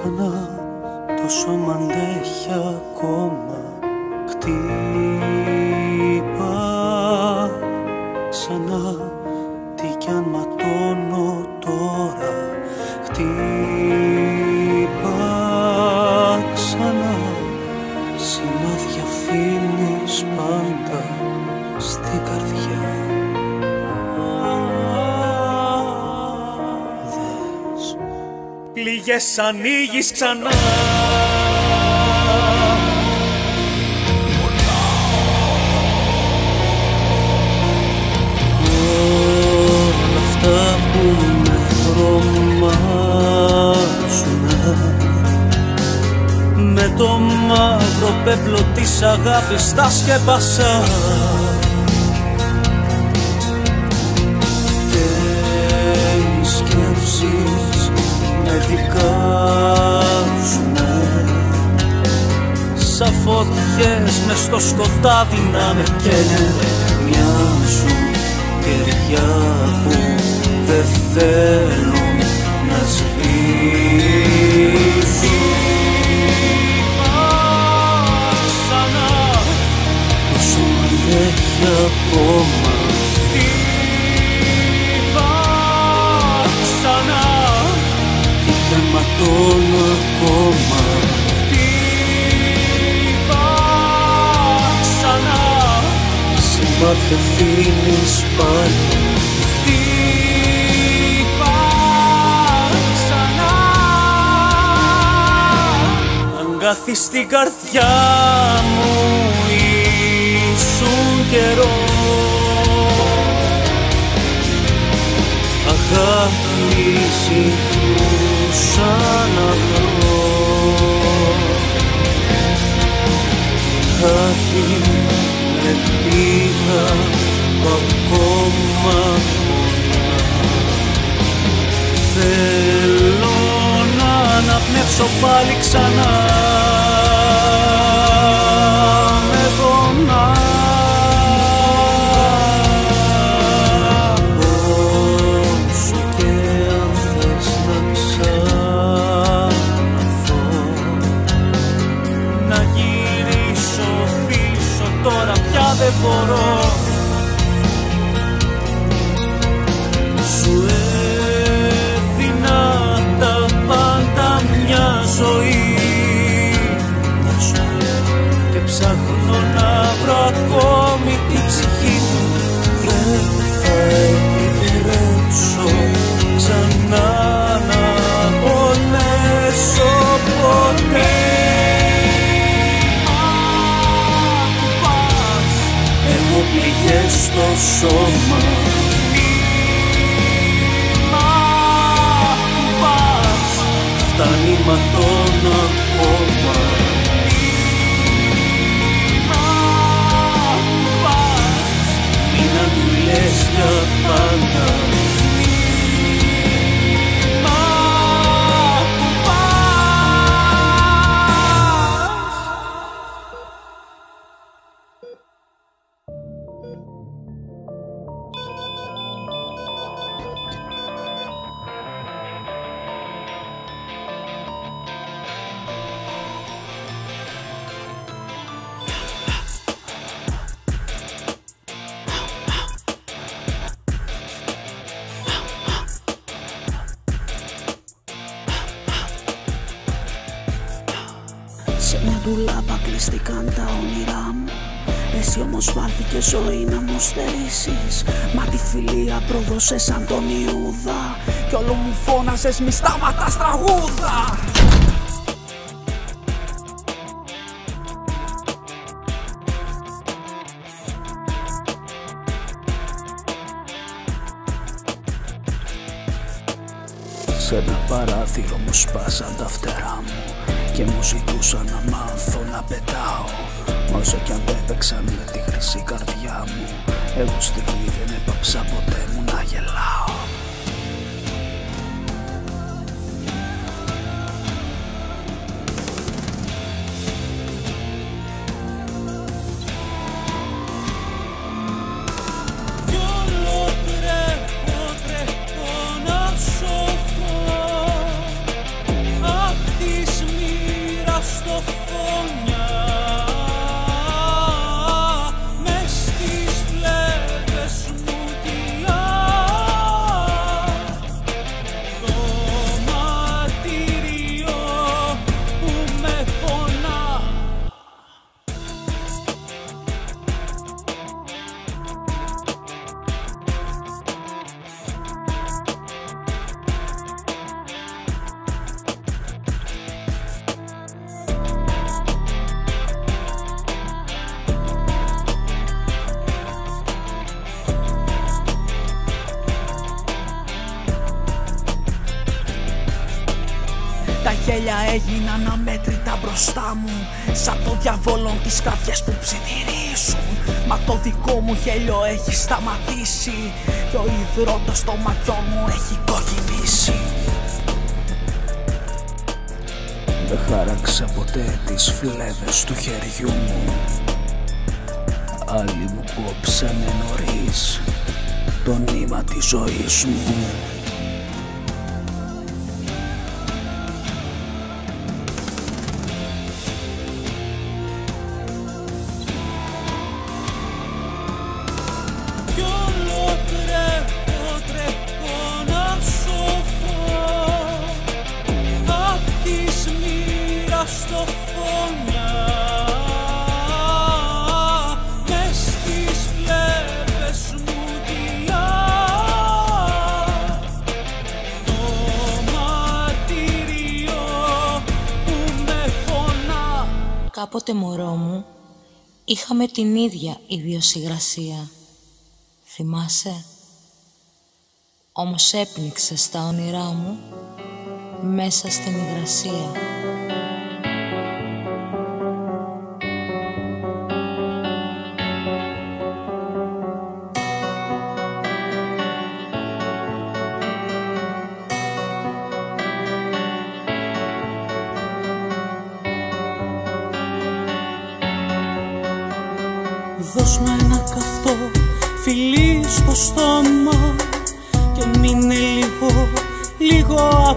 Ξανά. Το σώμα αντέχει ακόμα. Χτύπα Πληγές ανοίγεις ξανά. Όλα αυτά που με τρομάζουνε με το μαύρο πέπλο της αγάπης τα σκέπασα φωτιές μες στο σκοτάδι να με καίνε. Μοιάζουν κεριά που δεν θέλουν να σβήσουν Ξανά το σώμα αντέχει ακόμα Χτύπα. Ξανά τι κι αν ματώνω ακόμα σημάδια αφήνεις πάλι. Χτύπα Ξανά. Αγκάθι στην καρδιά μου ήσουν καιρό. Αγάπη ζητούσα να βρω Χάθη ελπίδα που ακόμα πονά Θέλω να αναπνεύσω πάλι ξανά στο σώμα. Φτάνει ματώνω ακόμα Μην αντιλές για πάντα ζωή να μου στερήσεις. Μα τη φιλία προδώσες σαν τον Ιούδα Κι όλο μου φώναζες μη σταματάς τραγούδα. Σε ένα παράθυρο μου σπάσαν τα φτερά μου Και μου ζητούσαν να μάθω Εγώ μπροστά μου Σαν το διαβόλων τις καρδιές που ψιθυρίζουν. Μα το δικό μου γέλιο έχει σταματήσει Και ο υδρότος στο ματιό μου έχει κοκκινήσει. Δεν χάραξα ποτέ τις φλέβες του χεριού μου. Άλλοι μου κόψανε νωρίς το νήμα της ζωής μου Κάποτε μωρό μου είχαμε την ίδια ιδιοσυγρασία. Θυμάσαι; Όμως έπνιξες στα όνειρά μου μέσα στην υγρασία.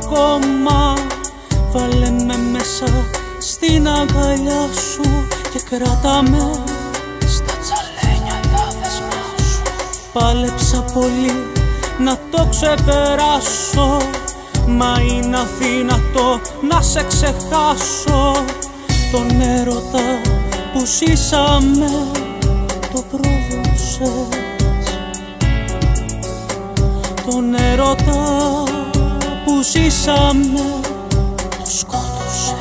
Ακόμα. Βάλε με μέσα στην αγκαλιά σου Και κράτα με Στα τσαλένια τα δεσμά σου. Πάλεψα πολύ να το ξεπεράσω. Μα είναι αδύνατο να σε ξεχάσω. Τον έρωτα που ζήσαμε το πρόδωσες. Τον έρωτα που ζήσαμε. Το σκότωσες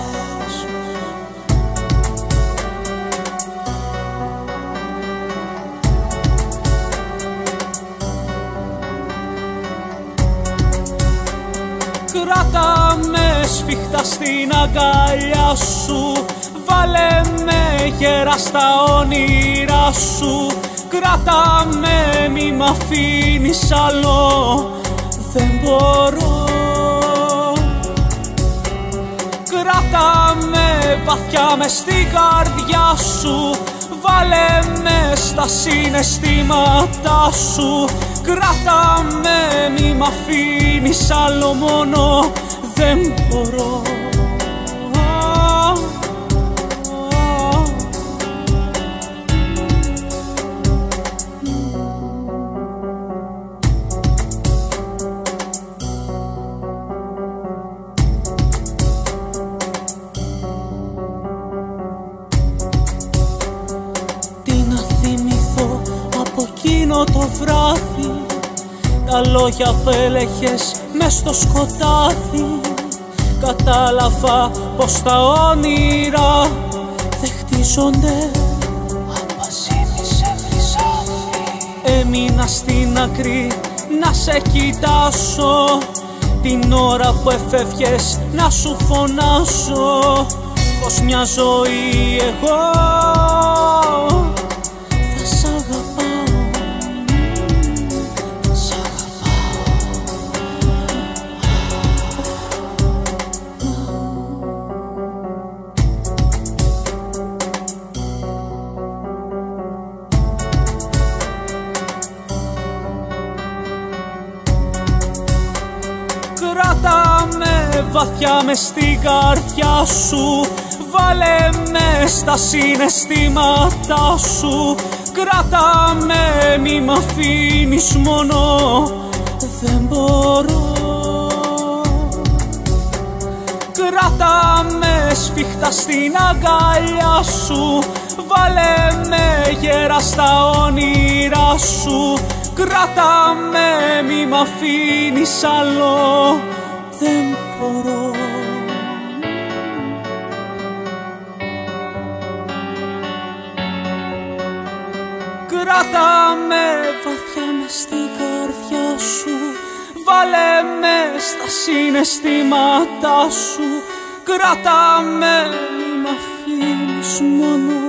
Κράτα με σφιχτά στην αγκαλιά σου. Βάλε με γερά στα όνειρά σου. Κράτα με μη μ' αφήνεις άλλο. Δεν μπορώ βαθιά μες στην καρδιά σου. Βάλε με στα συναισθήματά σου. Κράτα με μη μ' αφήνεις άλλο μόνο. Δεν μπορώ Τα λόγια που έλεγες μες στο σκοτάδι. Κατάλαβα πως τα όνειρα δεν χτίζονται. Έμεινα στην άκρη να σε κοιτάσω. Την ώρα που εφεύγες να σου φωνάσω Πως μια ζωή εγώ με βαθιά μες στην καρδιά σου. Βάλε με στα συναισθήματά σου. Κράτα με μη μ' αφήνεις μόνο. Δεν μπορώ. Κράτα με σφιχτά στην αγκαλιά σου. Βάλε με γερά στα όνειρά σου. Κράτα με, μη μ' αφήνεις άλλο. Δεν Κράτα με βαθιά μες στην καρδιά σου. Βάλε με στα συναισθήματά σου. Κράτα με μη μ' αφήνεις μόνο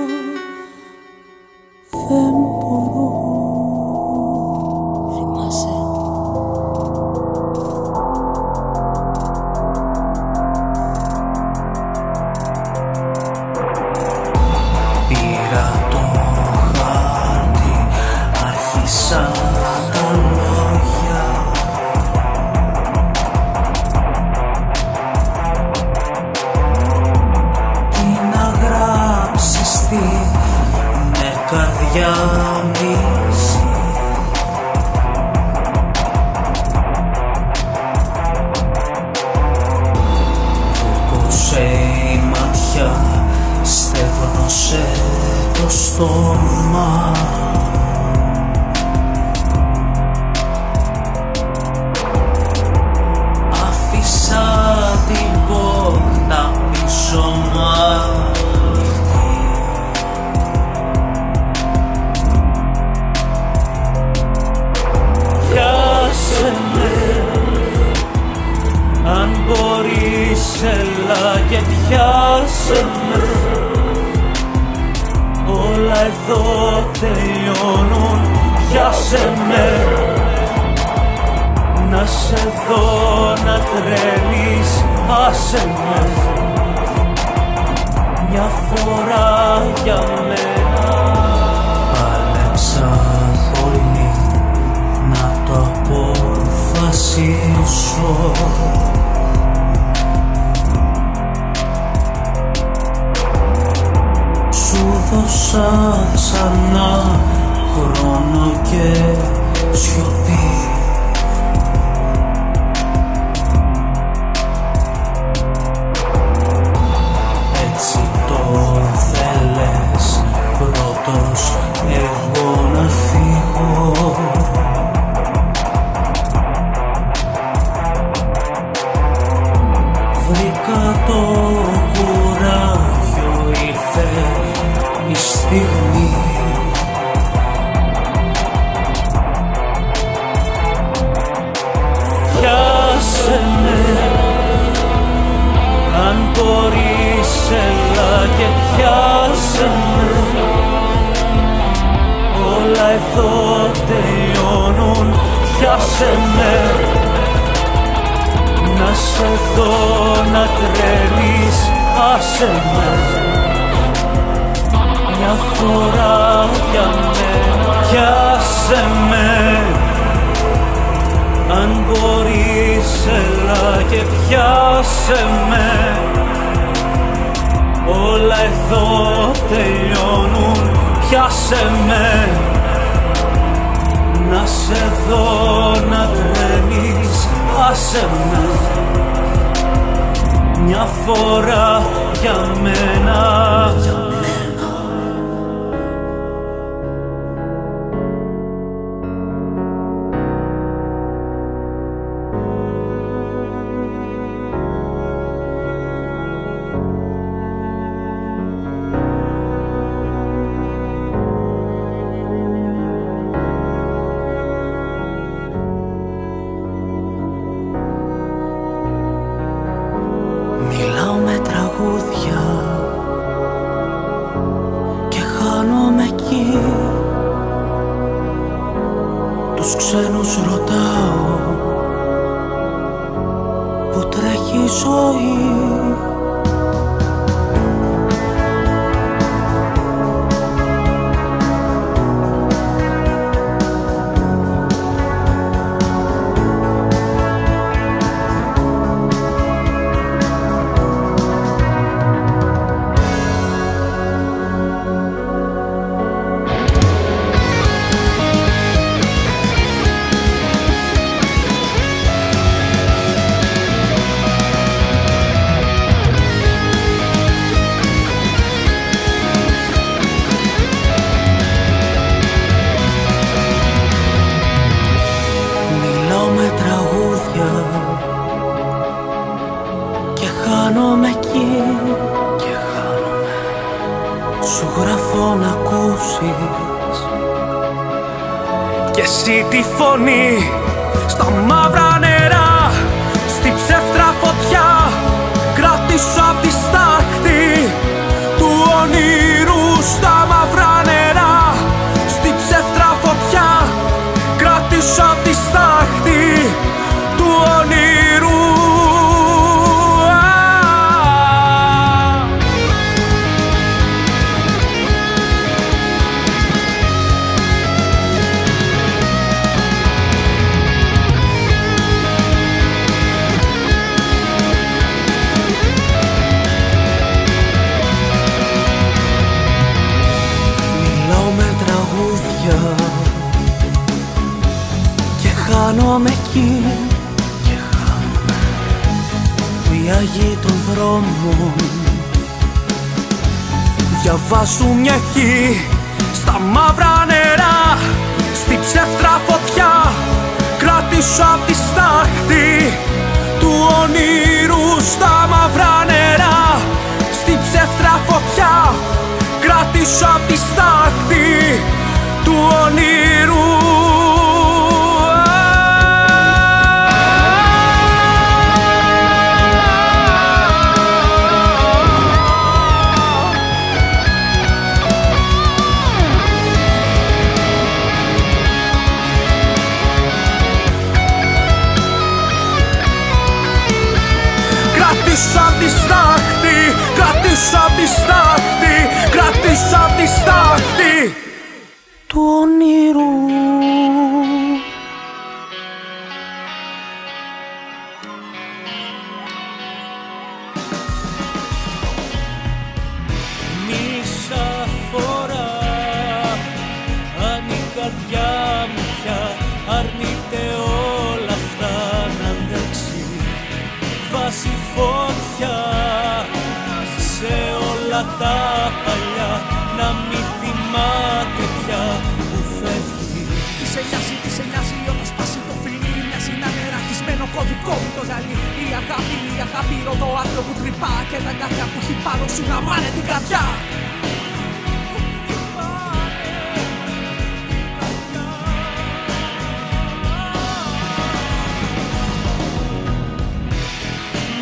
διαβάζουν μια χή στα μαύρα νερά στη ψεύτρα φωτιά. Κράτησα απ' τη στάχτη του όνειρου στα μαύρα νερά στη ψεύτρα φωτιά. Κράτησα απ' τη στάχτη ραχισμένο κωδικό μου το γυαλί. Η αγάπη, η αγάπη ρωτώ άκρο που τρυπά Και τα κάποια που έχει πάνω σου να μάνε την καρδιά.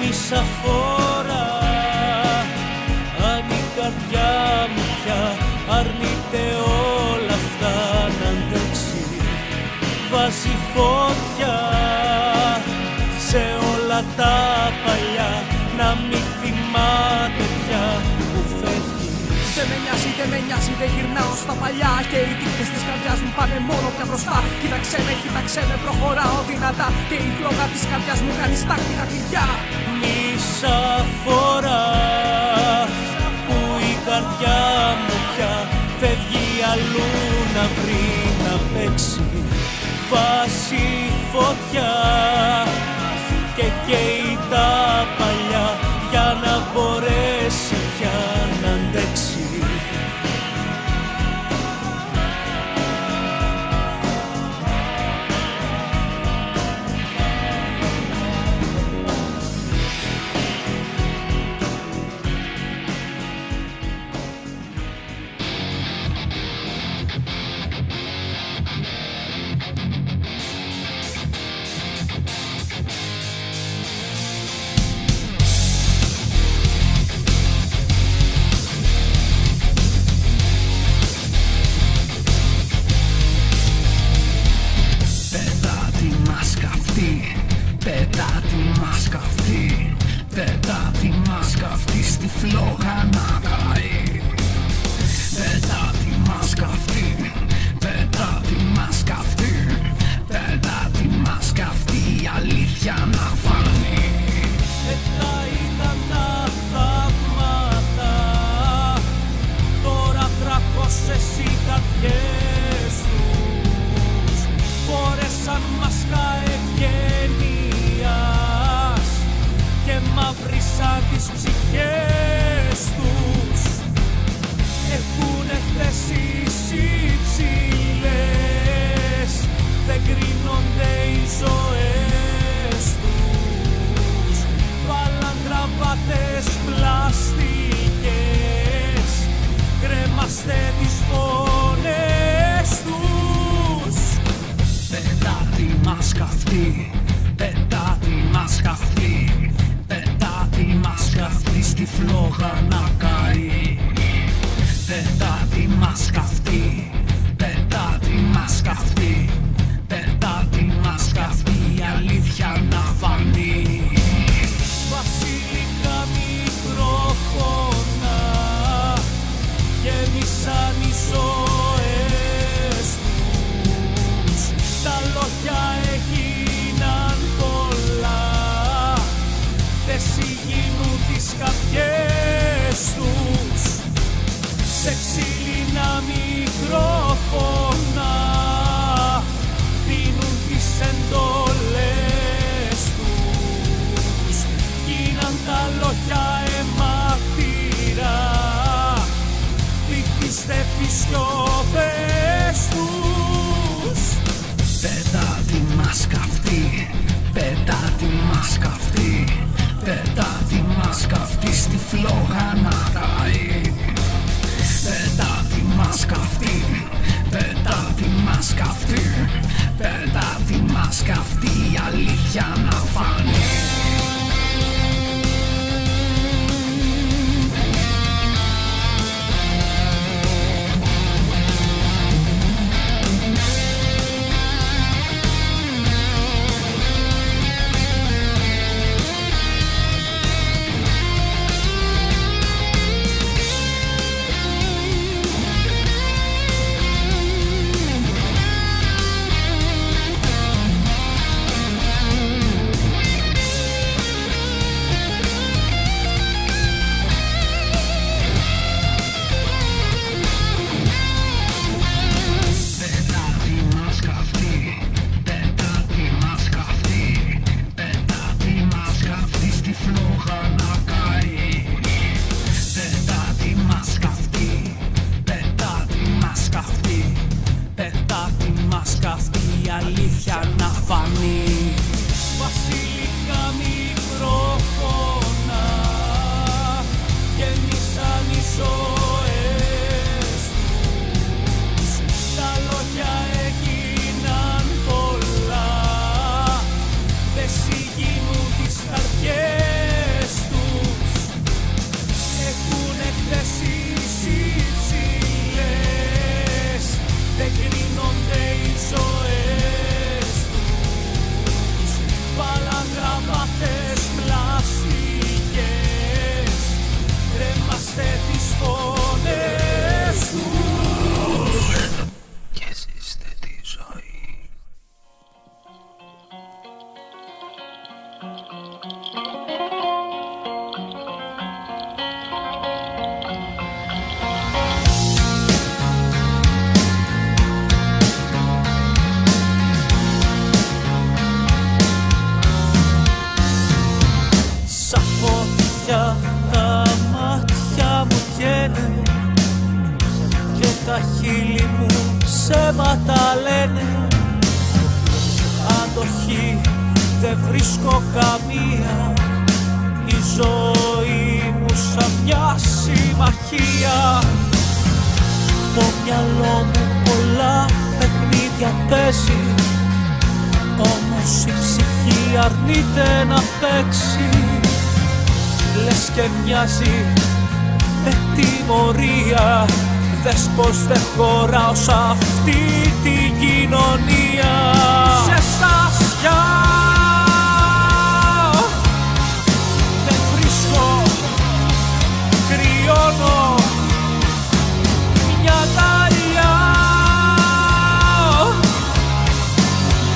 Μισά φορά αν η καρδιά μου πια αρνείται όλα αυτά να αντέξει. Βάζει φωτιά να μην θυμάται πια που φεύγει. Δεν με νοιάζει, δεν με νοιάζει, δεν γυρνάω στα παλιά Και οι τύχες της καρδιάς μου πάνε μόνο πια μπροστά. Κοίταξε με, κοίταξε με, προχωράω δυνατά Και η φλόγα της καρδιάς μου κάνει στάχτη τα κλειδιά μισά φορά που η καρδιά μου πια φεύγει αλλού να βρει να παίξει. Βάσει φωτιά και καίει τα παλιά για να Τα χείλη μου ψέματα λένε. Αντοχή δεν βρίσκω καμία Η ζωή μου σαν μια συμμαχία. Το μυαλό μου πολλά παιχνίδια παίζει Όμως η ψυχή αρνείται να παίξει. Λες και μοιάζει με τιμωρία Δες πως δεν χωράω σ' αυτή την κοινωνία. Σε στασιά Δεν βρίσκω, κρυώνω μια ταριά.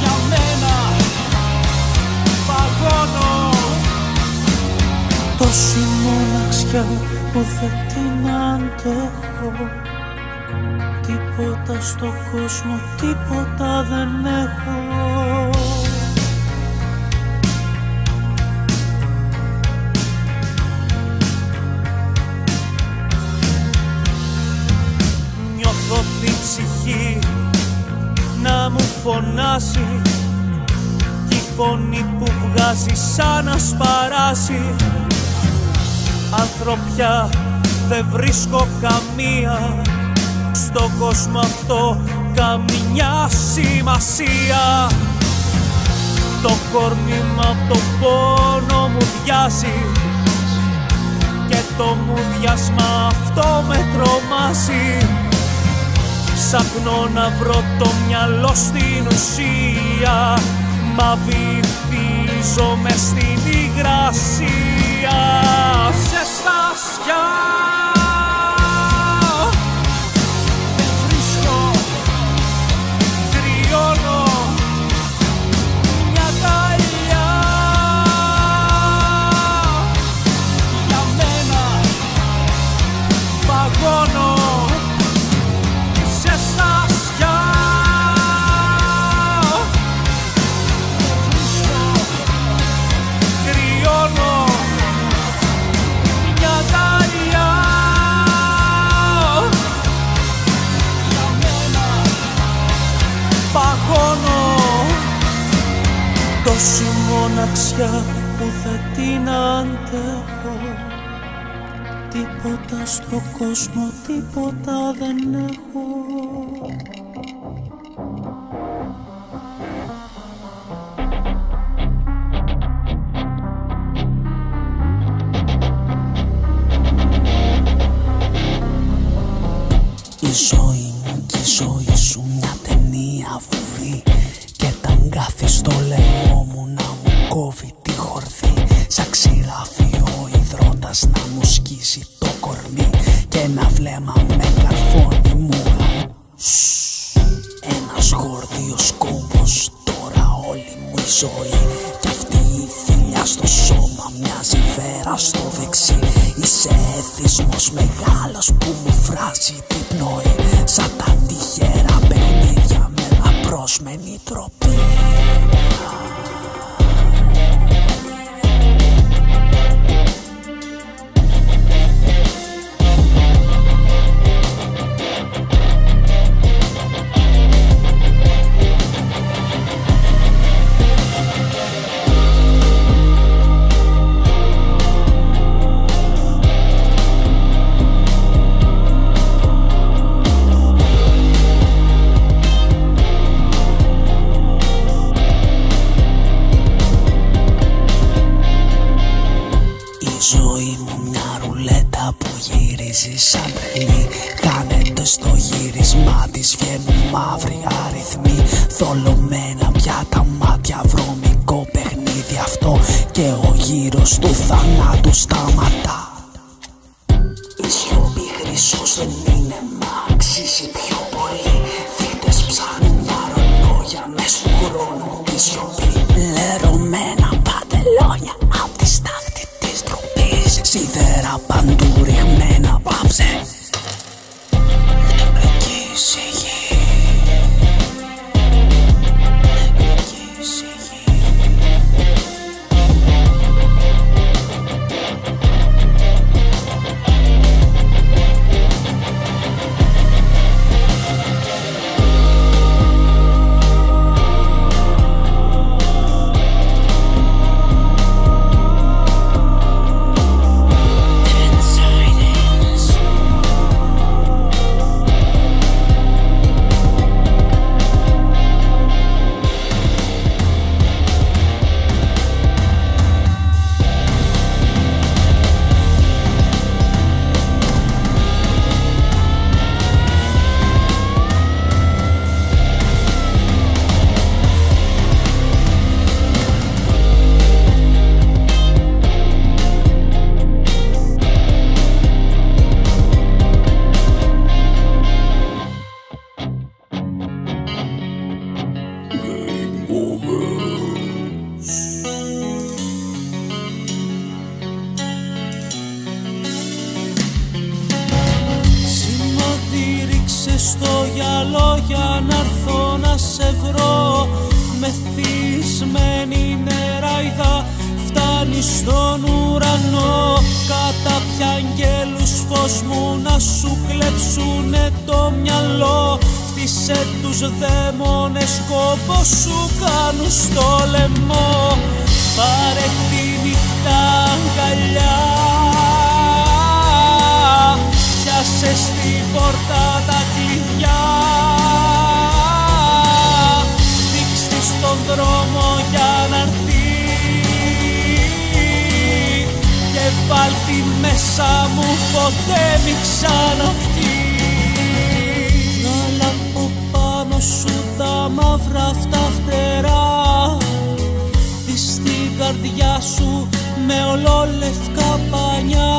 Για μένα παγώνω. Τόση μοναξιά που δεν την αντέχω. Τίποτα στο κόσμο, τίποτα δεν έχω. Νιώθω την ψυχή να μου φωνάσει Κι η φωνή που βγάζει σαν να σπαράσει. Ανθρωπιά δεν βρίσκω καμία το κόσμο αυτό καμιά σημασία. Το κορμίμα το πόνο μου βιάζει και το μου διάσμα αυτό με τρομάζει. Ψάχνω να βρω το μυαλό στην ουσία Μα βυθίζομαι στην υγρασία. Σε στασιά φωτιά θα την αντέχω. Τίποτα στο κόσμο, τίποτα δεν έχω. Σαν ξηράφει ο υδρότας να μου σκίσει το κορμί Και ένα βλέμμα με καρφώνει μου. Ένας γόρδιος κόμπος τώρα όλη μου η ζωή Κι αυτή η θηλιά στο σώμα μοιάζει βέρα στο δεξί Είσαι εθισμός μεγάλος που μου φράζει την πνοή Σαν τα τυχερά παιχνίδια με λαπρόσμενη τροπή you see. Μέσα μου ποτέ μη ξαναβγεί Βγάλα από πάνω σου τα μαύρα αυτά φτερά. Δεις στην καρδιά σου με ολόλευκα πανιά.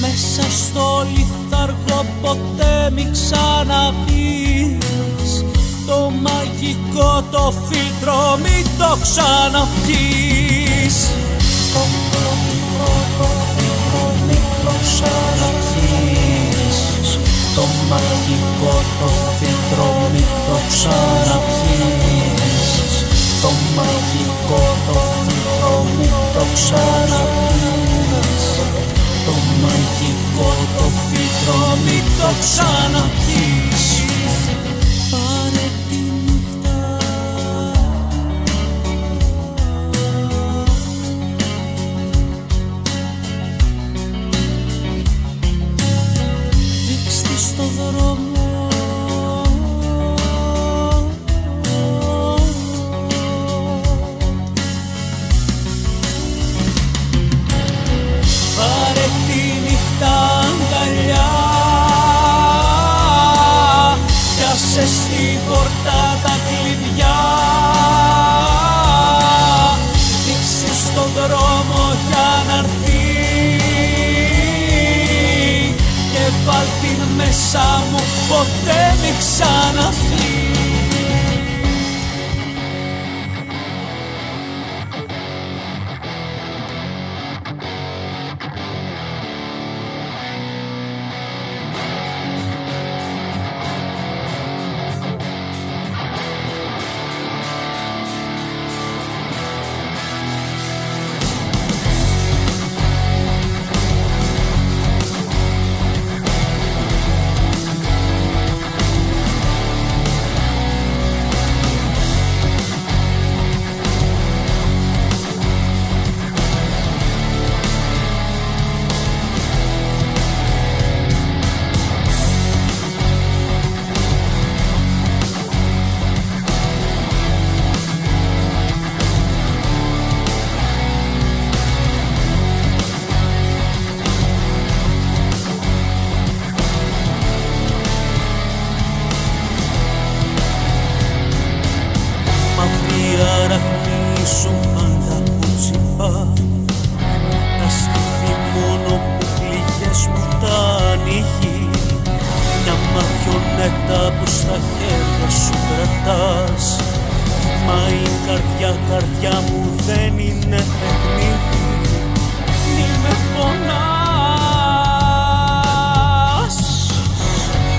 Μέσα στο λιθαργό ποτέ μη ξαναπείς. Το μαγικό το φίλτρο μη το ξαναπείς το ξαναπείς Το μαγικό το φίλτρο μη το ξαναπείς Το μαγικό το φίλτρο μη το ξαναπείς το μαγικό το φίλτρο μη το ξαναπείς σαν αυτό μου δεν είναι παιχνίδι Μη με πονάς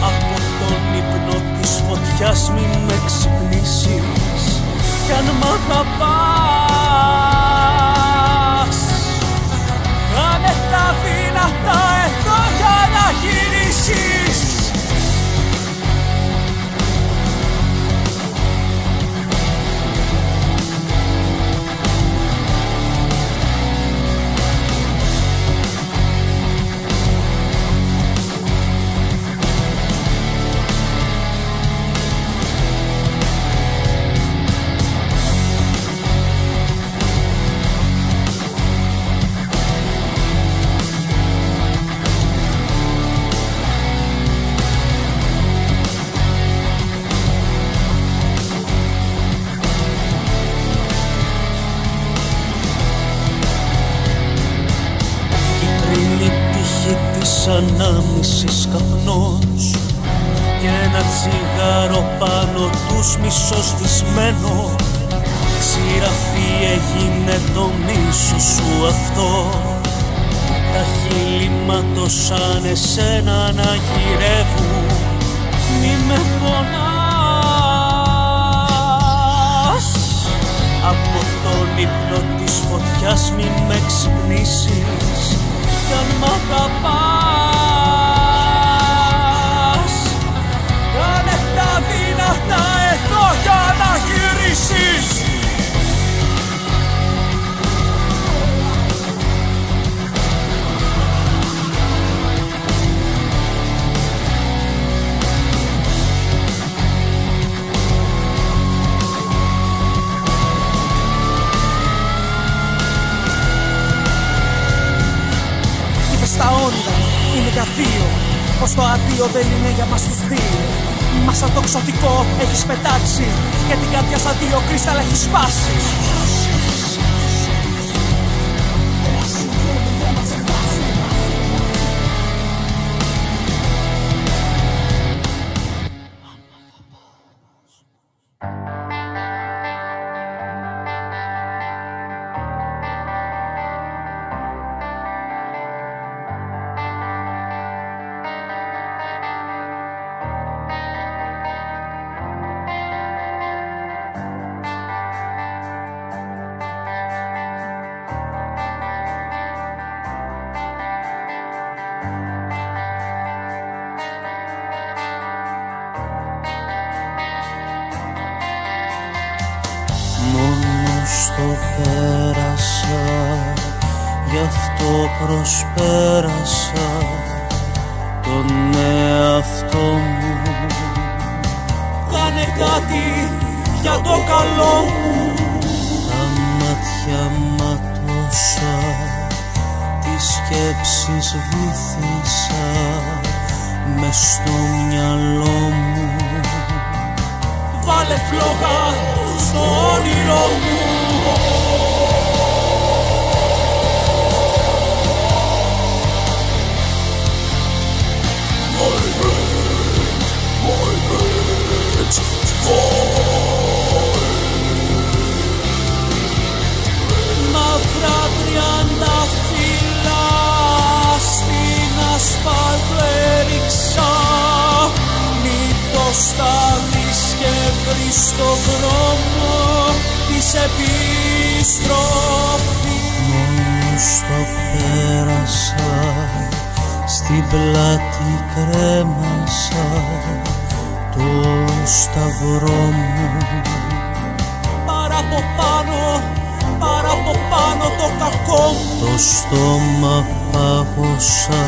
Από τον ύπνο της φωτιάς μη με ξυπνήσεις. Κι αν μ' αγαπάς τους μισοστισμένο Σειραφή έγινε το μίσο σου αυτό. Τα χείλη ματωσάν εσένα να γυρεύουν. Μη με πονάς. Από τον ύπνο της φωτιάς μη με ξυπνήσεις. Κι αν μ' αγαπάς Πως το αντίο δεν είναι για μας τους δύο. Μας σαν το ξωτικό έχεις πετάξει Και την καρδιά σαν δύο κρίσταλα έχεις σπάσει κάτι για το καλό μου. Τα μάτια ματώσα Τις σκέψεις βυθίσα Μες στο μυαλό μου. Βάλε φλόγα στο όνειρό μου Μαύρα τριάντα φύλλα στην ασφάλτο έριξα. Μήπως τα δεις και βρεις το δρόμο της επιστροφής. Μόνος το πέρασα στην πλάτη κρέμασα το σταυρό μου. Πάρα από πάνω, πάρα από πάνω το κακό μου. Το στόμα πάγωσα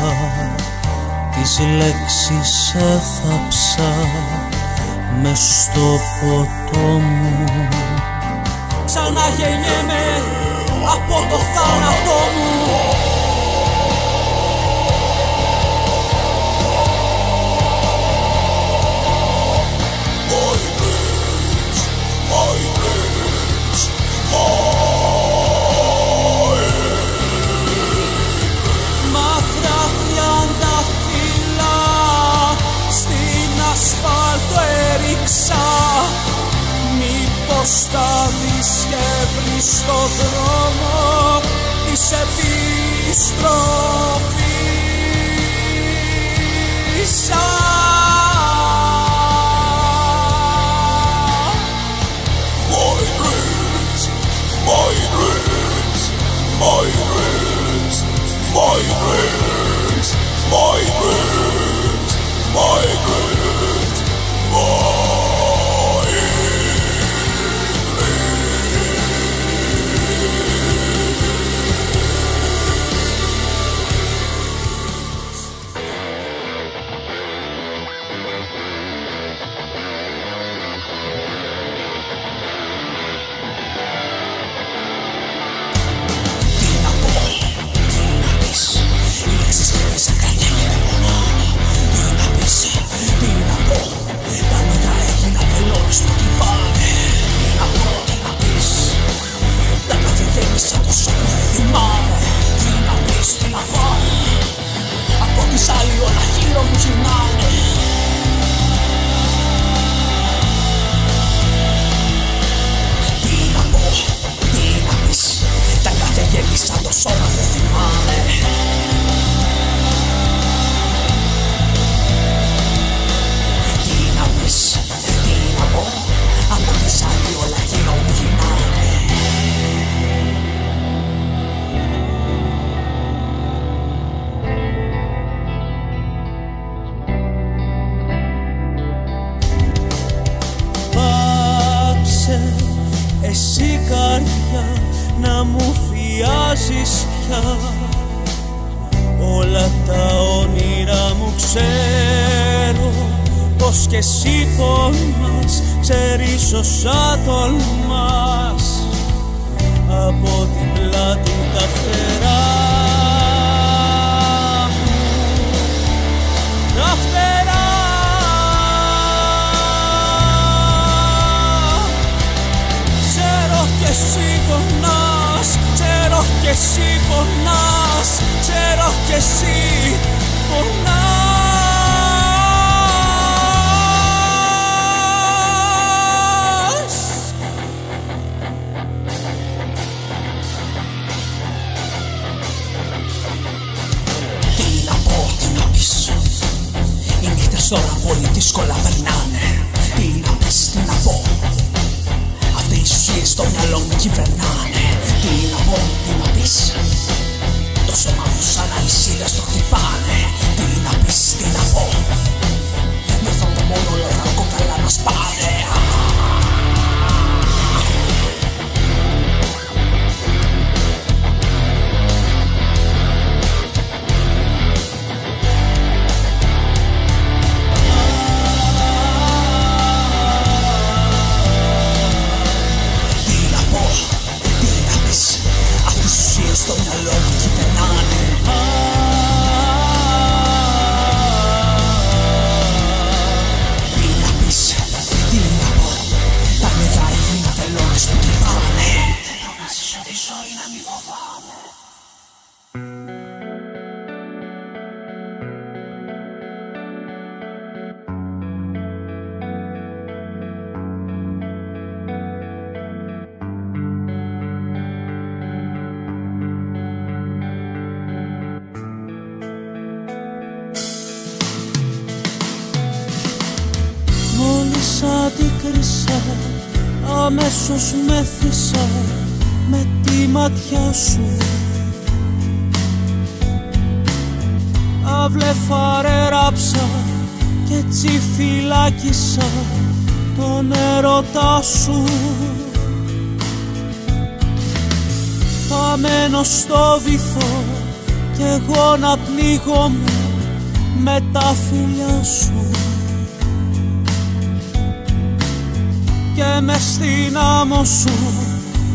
τις λέξεις έθαψα μες στο ποτό μου. Ξαναγεννιέμαι από το θάνατό μου Μ' αφράθει αναφύλα στην ασφαλό έρηξα. Νήπω θα δυστυχεύει δρόμο της επιστροφής. Migrants, migrants, migrants, migrants. Πως με τη ματιά σου. Τα και έτσι φυλάκισα τον έρωτά σου. Παμένο στο βυθό κι εγώ να πνίγομαι με τα φιλιά σου. και με στην άμμο σου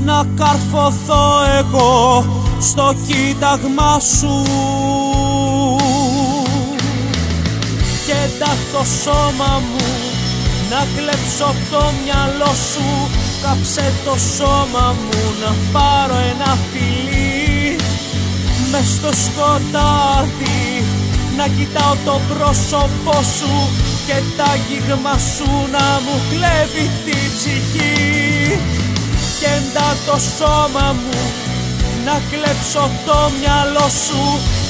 να καρφωθώ εγώ στο κοίταγμά σου. Και τα το σώμα μου να κλέψω το μυαλό σου. Κάψε το σώμα μου να πάρω ένα φιλί. Μες στο σκοτάδι να κοιτάω το πρόσωπό σου και τα γίγμα σου να μου κλέβει την ψυχή. Και εντά το σώμα μου να κλέψω το μυαλό σου.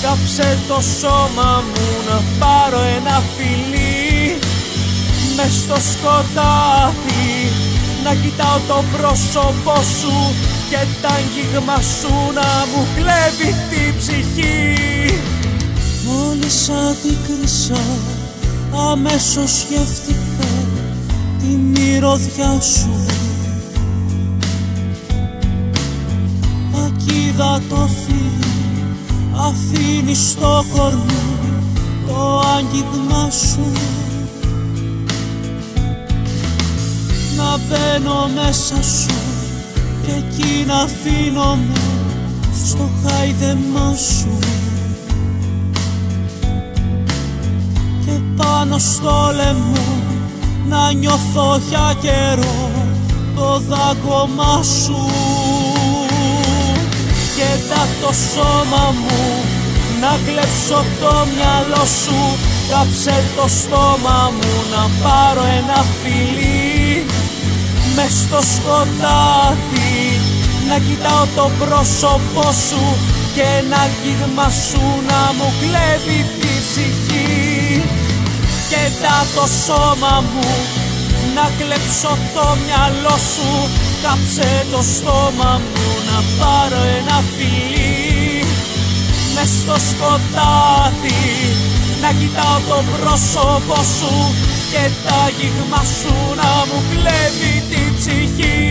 Κάψε το σώμα μου να πάρω ένα φιλί. Μες στο σκοτάδι να κοιτάω το πρόσωπό σου. Και τα αγγίγμα σου να μου κλέβει την ψυχή. Μόλις αντικρίσω αμέσως σκέφτηκα τη μυρωδιά σου. Ακίδα το φίλι αφήνει στο κορμί το άγγιγμα σου. Να μπαίνω μέσα σου και εκεί να αφήνομαι στο χάιδεμά σου και πάνω στο λαιμό να νιώθω για καιρό το δάκωμά σου. Και το σώμα μου να κλέψω το μυαλό σου. Κάψε το στόμα μου να πάρω ένα φιλί. Μες στο σκοτάδι να κοιτάω το πρόσωπό σου. Και ένα κύγμα σου να μου κλέβει τη ψυχή και το σώμα μου. Να κλέψω το μυαλό σου κάψε το στόμα μου. Να πάρω ένα φιλί μες στο σκοτάδι. Να κοιτάω το πρόσωπό σου και τα γίγμα σου. Να μου κλέβει την ψυχή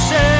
say.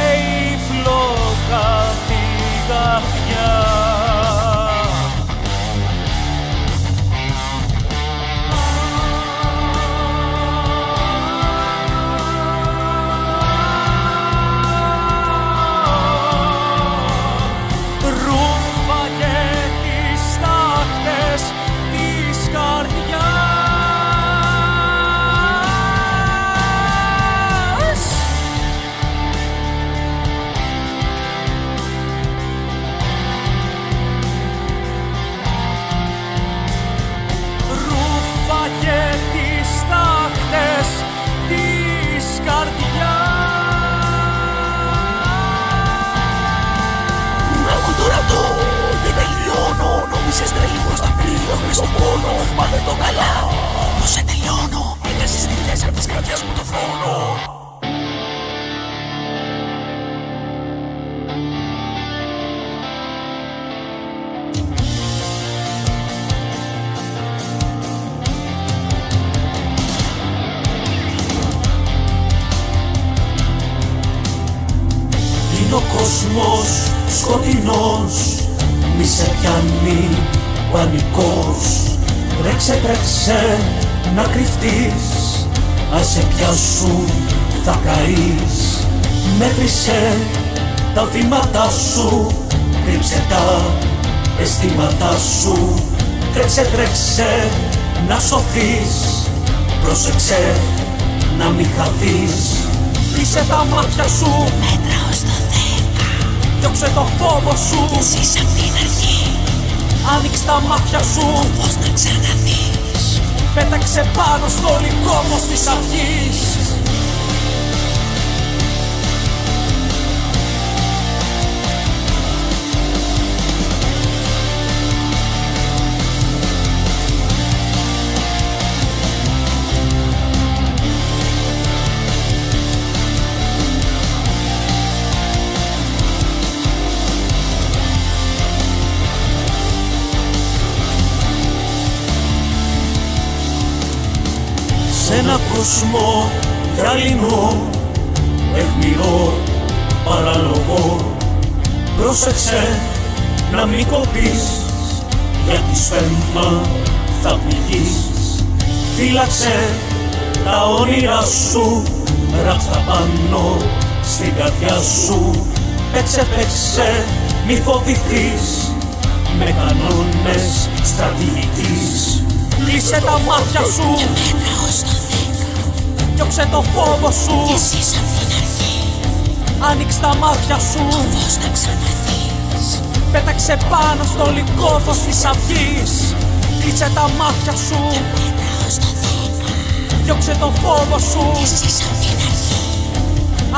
σκαφιά Τρέξε τρέξε να σωθείς Πρόσεξε να μην χαθείς. Κλείσε τα μάτια σου Μέτραω στο δέκα. Διώξε το φόβο σου. Κι εσύ απ' την αρχή. Άνοιξε τα μάτια σου. Πώς να ξαναδείς. Πέταξε πάνω στο λικόμος της αυγής κόσμο γυαλινό Αιχμηρό, παραλογό Πρόσεξε να μην κοπείς Γιατί σφαίμα θα πληγείς Φύλαξε τα όνειρά σου Ράψτα πάνω στην καρδιά σου. Παίξε, παίξε, μη φοβηθείς Με κανόνες στρατηγικής. Κλείσε τα μάτια σου Μέτραω στο δέκα Διώξε το φόβο σου. Κι εσύ απ' την αρχή. Άνοιξε τα μάτια σου. Πώς να ξαναδείς Πέταξε πάνω στο λικόφος της αυγής. Κλείσε τα μάτια σου. Μέτραω στο δέκα Διώξε το φόβο σου. Κι εσύ απ' την αρχή.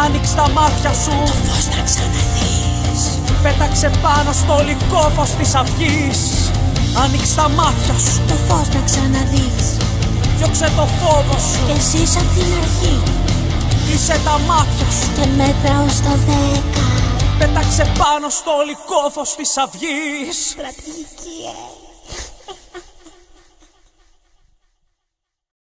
Άνοιξε τα μάτια σου. Πώς να ξαναδείς Πέταξε πάνω στο λικόφος της αυγής. Άνοιξε τα μάτια σου. Το φως να ξαναδείς Διώξε το φόβο σου. Κι εσύ απ' την αρχή. Κλείσε τα μάτια σου. Και μέτραω στο δέκα. Πέταξε πάνω στο λικόφος της αυγής. Στρατηγική, ε.